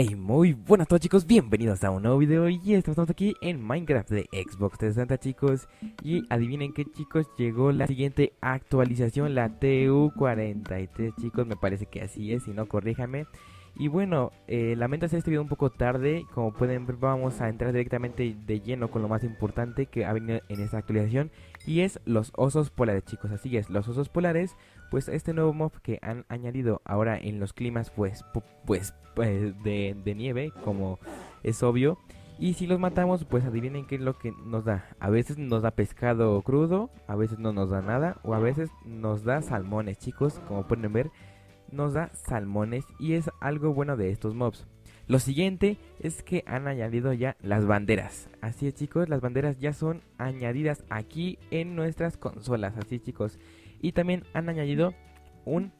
Hey, muy buenas a todos chicos, bienvenidos a un nuevo video y estamos aquí en Minecraft de Xbox 360 chicos. Y adivinen que chicos, llegó la siguiente actualización, la TU43 chicos, me parece que así es, si no corríjame y bueno, eh, lamento hacer este video un poco tarde, como pueden ver vamos a entrar directamente de lleno con lo más importante que ha venido en esta actualización Y es los osos polares chicos, así es, los osos polares, pues este nuevo mob que han añadido ahora en los climas pues, pues, pues de, de nieve, como es obvio. Y si los matamos, pues adivinen qué es lo que nos da. A veces nos da pescado crudo, a veces no nos da nada, o a veces nos da salmones, chicos, como pueden ver nos da salmones y es algo bueno de estos mobs. Lo siguiente es que han añadido ya las banderas. Así es chicos, las banderas ya son añadidas aquí en nuestras consolas. Así chicos. Y también han añadido un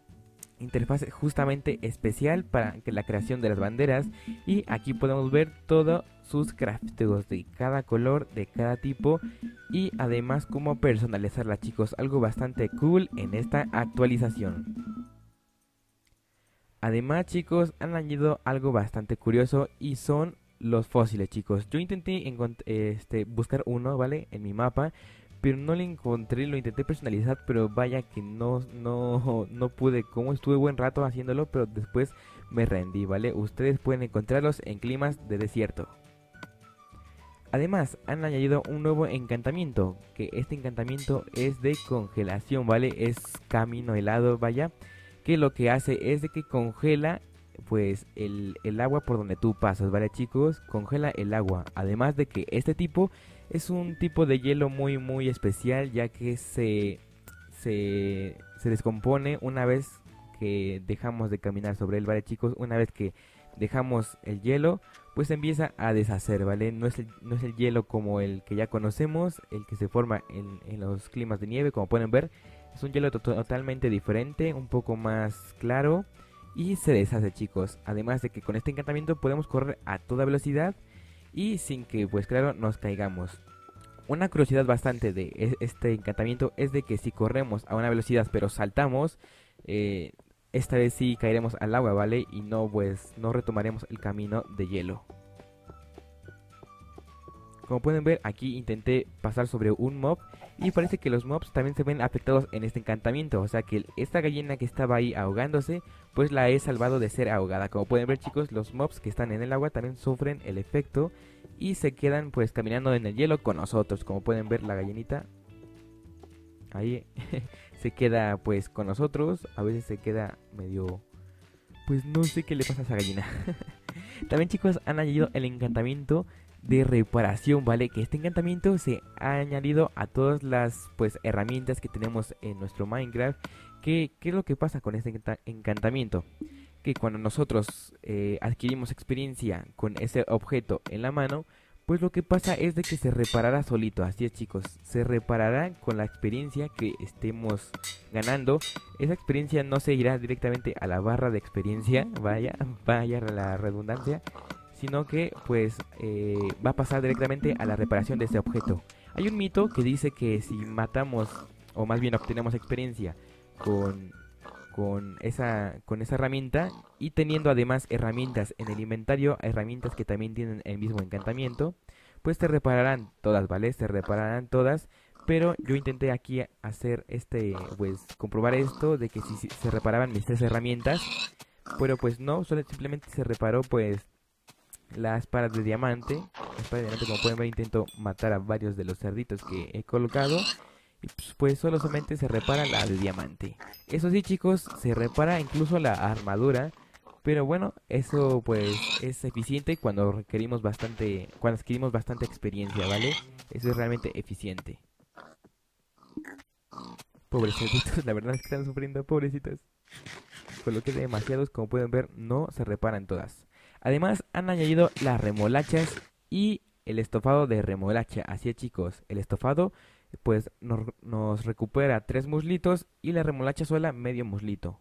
interfaz justamente especial para la creación de las banderas. Y aquí podemos ver todos sus crafteos de cada color, de cada tipo. Y además cómo personalizarla chicos. Algo bastante cool en esta actualización. Además, chicos, han añadido algo bastante curioso y son los fósiles, chicos. Yo intenté este, buscar uno, ¿vale? En mi mapa, pero no lo encontré, lo intenté personalizar, pero vaya que no, no, no pude. Como estuve buen rato haciéndolo, pero después me rendí, ¿vale? Ustedes pueden encontrarlos en climas de desierto. Además, han añadido un nuevo encantamiento, que este encantamiento es de congelación, ¿vale? Es camino helado, vaya que lo que hace es de que congela pues el, agua por donde tú pasas, ¿vale chicos? Congela el agua. Además de que este tipo es un tipo de hielo muy muy especial ya que se, se, se descompone una vez que dejamos de caminar sobre él, ¿vale chicos? Una vez que dejamos el hielo, pues empieza a deshacer, ¿vale? No es el, no es el hielo como el que ya conocemos, el que se forma en, en los climas de nieve, como pueden ver, es un hielo totalmente diferente, un poco más claro y se deshace chicos. Además de que con este encantamiento podemos correr a toda velocidad y sin que pues claro nos caigamos. Una curiosidad bastante de e-, este encantamiento es de que si corremos a una velocidad pero saltamos, eh, esta vez sí caeremos al agua, ¿vale? Y no pues no retomaremos el camino de hielo. Como pueden ver aquí intenté pasar sobre un mob y parece que los mobs también se ven afectados en este encantamiento. O sea que esta gallina que estaba ahí ahogándose pues la he salvado de ser ahogada. Como pueden ver chicos los mobs que están en el agua también sufren el efecto y se quedan pues caminando en el hielo con nosotros. Como pueden ver la gallinita ahí se queda pues con nosotros. A veces se queda medio... Pues no sé qué le pasa a esa gallina. también chicos han añadido el encantamiento de reparación, ¿vale? Que este encantamiento se ha añadido a todas las pues herramientas que tenemos en nuestro Minecraft. ¿Qué, qué es lo que pasa con este encantamiento? Que cuando nosotros eh, adquirimos experiencia con ese objeto en la mano, pues lo que pasa es de que se reparará solito, así es chicos, se reparará con la experiencia que estemos ganando. Esa experiencia no se irá directamente a la barra de experiencia, vaya, vaya la redundancia, sino que pues eh, va a pasar directamente a la reparación de ese objeto. Hay un mito que dice que si matamos, o más bien obtenemos experiencia con, con, esa, con esa herramienta y teniendo además herramientas en el inventario, herramientas que también tienen el mismo encantamiento, pues te repararán todas, ¿vale? Se repararán todas. Pero yo intenté aquí hacer este, pues comprobar esto de que si, se reparaban mis tres herramientas. Pero pues no, solo simplemente se reparó pues la espada de diamante. La espada de diamante, como pueden ver, intento matar a varios de los cerditos que he colocado. Y pues, pues solamente se repara la de diamante. Eso sí, chicos, se repara incluso la armadura. Pero bueno, eso pues es eficiente cuando requerimos bastante, cuando adquirimos bastante experiencia, ¿vale? Eso es realmente eficiente. Pobrecitos, la verdad es que están sufriendo, pobrecitos. Coloqué demasiados, como pueden ver, no se reparan todas. Además han añadido las remolachas y el estofado de remolacha. Así es chicos, el estofado pues nos, recupera tres muslitos y la remolacha sola medio muslito.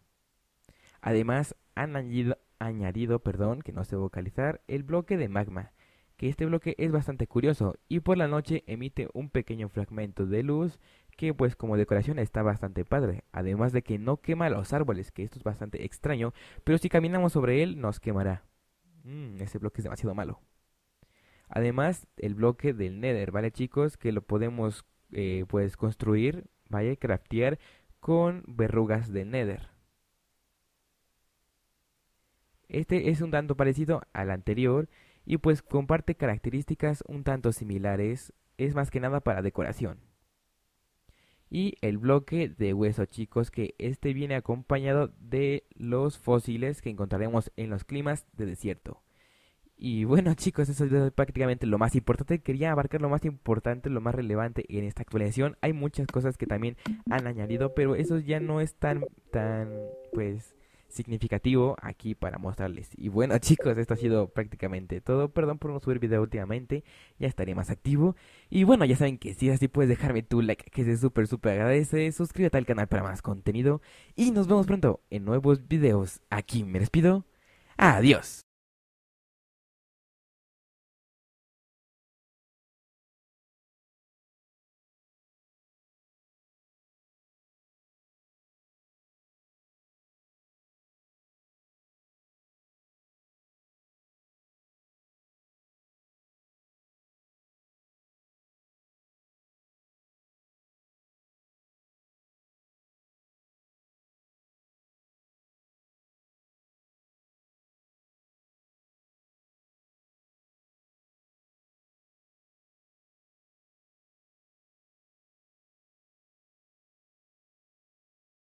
Además han añadido, añadido, perdón, que no sé vocalizar, el bloque de magma. Que este bloque es bastante curioso y por la noche emite un pequeño fragmento de luz que pues como decoración está bastante padre. Además de que no quema los árboles, que esto es bastante extraño, pero si caminamos sobre él nos quemará Mm, ese bloque es demasiado malo. Además, el bloque del Nether, ¿vale chicos? Que lo podemos eh, pues construir, vaya, craftear con verrugas de Nether. Este es un tanto parecido al anterior y pues comparte características un tanto similares, es más que nada para decoración. Y el bloque de hueso chicos que este viene acompañado de los fósiles que encontraremos en los climas de desierto. Y bueno chicos, eso es prácticamente lo más importante. Quería abarcar lo más importante, lo más relevante en esta actualización. Hay muchas cosas que también han añadido, pero eso ya no es tan, tan, pues, significativo aquí para mostrarles. Y bueno chicos, esto ha sido prácticamente todo. Perdón por no subir video últimamente, ya estaré más activo. Y bueno, ya saben que si es así puedes dejarme tu like, que se súper súper agradece. Suscríbete al canal para más contenido. Y nos vemos pronto en nuevos videos. Aquí me despido. Adiós.